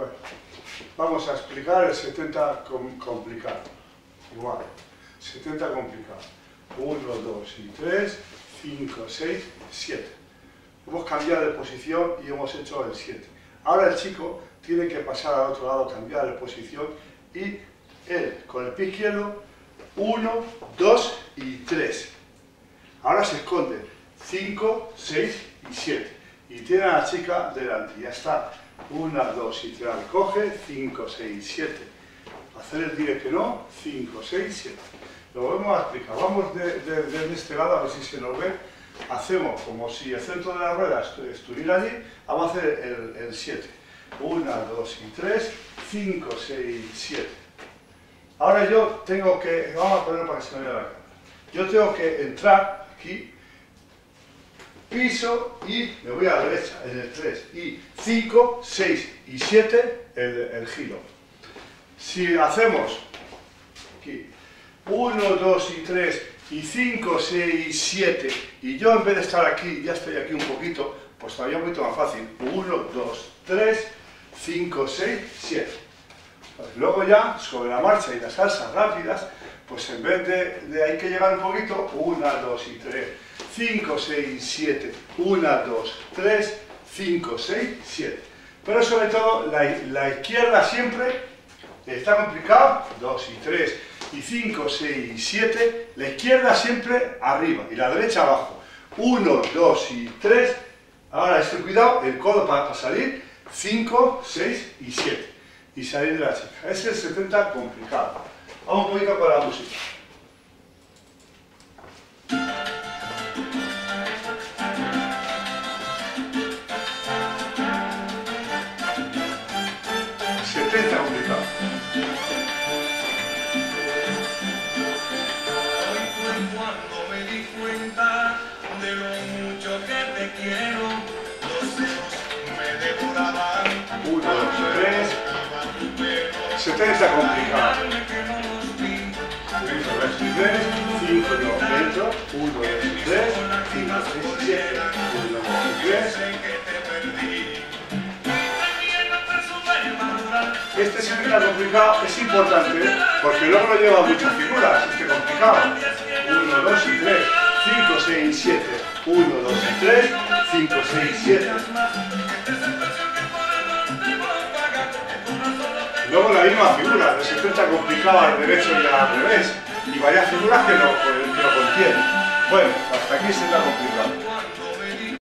Bueno, vamos a explicar el 70 complicado. Igual, 70 complicado. 1, 2 y 3, 5, 6, 7. Hemos cambiado de posición y hemos hecho el 7. Ahora el chico tiene que pasar al otro lado, cambiar de posición y él con el pie izquierdo 1, 2 y 3. Ahora se esconde 5, 6 y 7. Y tiene a la chica delante. Ya está. 1, 2 y 3. Coge 5, 6, 7. Hacer el dire que no. 5, 6, 7. Lo volvemos a explicar. Vamos desde de, de este lado a ver si se nos ve. Hacemos como si el centro de la rueda estuviera allí. Vamos a hacer el 7. 1, 2 y 3. 5, 6, 7. Ahora yo tengo que, vamos a ponerlo para que se me vea la cámara. Yo tengo que entrar aquí, piso y me voy a la derecha en el 3. Y 5, 6 y 7 el, el giro. Si hacemos aquí 1, 2 y 3 y 5, 6, 7 y yo en vez de estar aquí, ya estoy aquí un poquito, pues todavía un poquito más fácil. 1, 2, 3, 5, 6, 7. Luego ya, sobre la marcha y las salsas rápidas, pues en vez de, de que llegar un poquito, 1, 2 y 3, 5, 6, 7, 1, 2, 3, 5, 6, 7. Pero sobre todo la, izquierda siempre está complicado, 2 y 3 y 5, 6 y 7, la izquierda siempre arriba y la derecha abajo. 1, 2 y 3, ahora este cuidado, el codo para, para salir, 5, 6 y 7 y salir de la chica. Es el 70 complicado. Vamos un poquito con la música. Setenta complicado. Hoy fue cuando me di cuenta de lo mucho que te quiero. Los celos me devoraban. Uno, dos, tres. Iba tu pelo. 70 complicado. Darme que no los vi. 1, 2 y 3, 5 no dentro, 1, 2 Este 70 complicado es importante porque luego lo lleva muchas figuras, este complicado. 1, 2 y 3, 5, 6 y 7, 1, 2 y 3, 5, 6 y 7. Luego la misma figura, el 70 complicado al derecho y al revés, y varias figuras que lo, que lo contienen. Bueno, hasta aquí se está complicado.